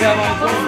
got my